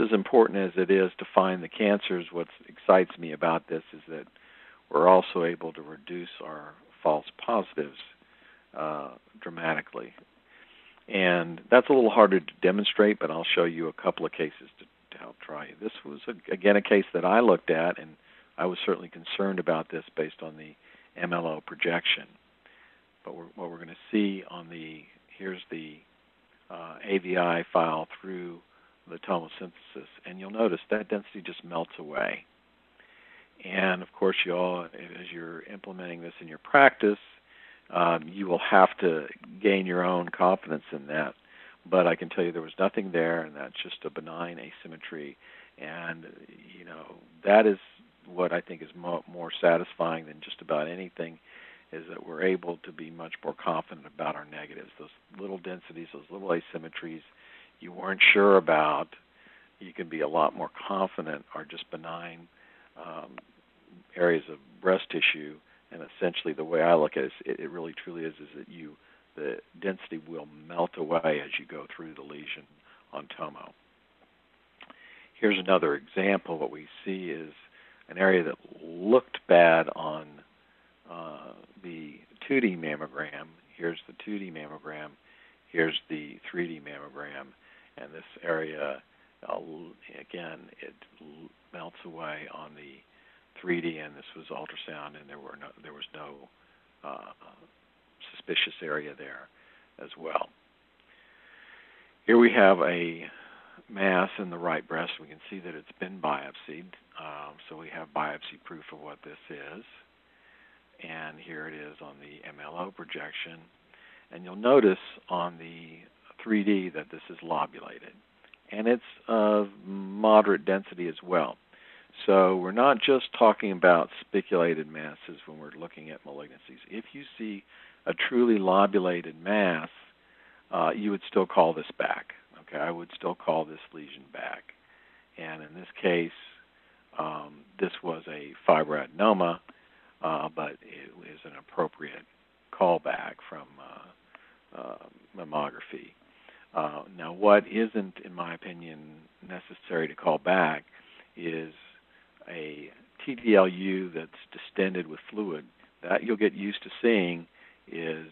as important as it is to find the cancers, what excites me about this is that we're also able to reduce our false positives uh, dramatically. And that's a little harder to demonstrate, but I'll show you a couple of cases to, to help try you. This was, a, again, a case that I looked at, and I was certainly concerned about this based on the MLO projection. But we're, what we're going to see on the, here's the uh, AVI file through the tomosynthesis, and you'll notice that density just melts away. And of course, you all, as you're implementing this in your practice, um, you will have to gain your own confidence in that. But I can tell you there was nothing there, and that's just a benign asymmetry. And you know that is what I think is mo- more satisfying than just about anything is that we're able to be much more confident about our negatives. Those little densities, those little asymmetries you weren't sure about, you can be a lot more confident are just benign um, areas of breast tissue. And essentially, the way I look at it, it, it really truly is, is that you the density will melt away as you go through the lesion on tomo. Here's another example. What we see is an area that looked bad on uh, the 2D mammogram. Here's the 2D mammogram. Here's the 3D mammogram. And this area, uh, again, it melts away on the 3D, and this was ultrasound, and there were no, there was no uh, suspicious area there as well. Here we have a mass in the right breast. We can see that it's been biopsied, um, so we have biopsy proof of what this is. And here it is on the MLO projection. And you'll notice on the 3D that this is lobulated. And it's of moderate density as well. So we're not just talking about spiculated masses when we're looking at malignancies. If you see a truly lobulated mass, uh, you would still call this back. Okay, I would still call this lesion back. And in this case, um, this was a fibroadenoma, uh, but it is an appropriate callback from uh, uh, mammography. Uh, now, what isn't, in my opinion, necessary to call back is a TDLU that's distended with fluid. That you'll get used to seeing is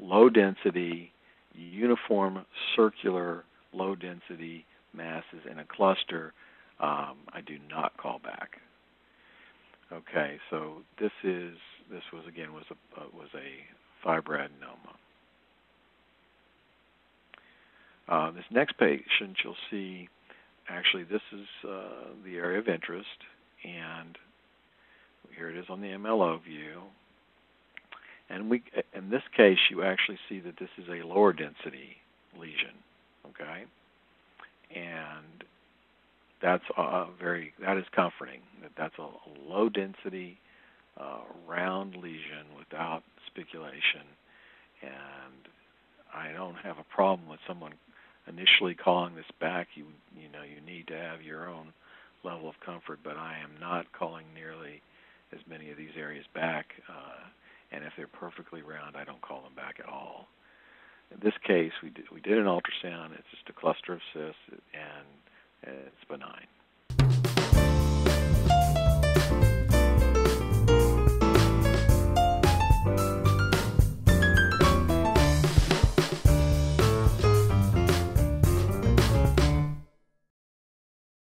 low density, uniform, circular, low density masses in a cluster. Um, I do not call back. Okay, so this is this was again was a uh, was a fibroadenoma. Uh, this next patient, you'll see, actually, this is uh, the area of interest, and here it is on the MLO view. And we, in this case, you actually see that this is a lower density lesion, okay? And that's uh, very that is comforting. That that's a, low density, uh, round lesion without spiculation, and I don't have a problem with someone initially calling this back, you you know you need to have your own level of comfort. But I am not calling nearly as many of these areas back, uh, and if they're perfectly round, I don't call them back at all. In this case, we did, we did an ultrasound. It's just a cluster of cysts, and it's benign.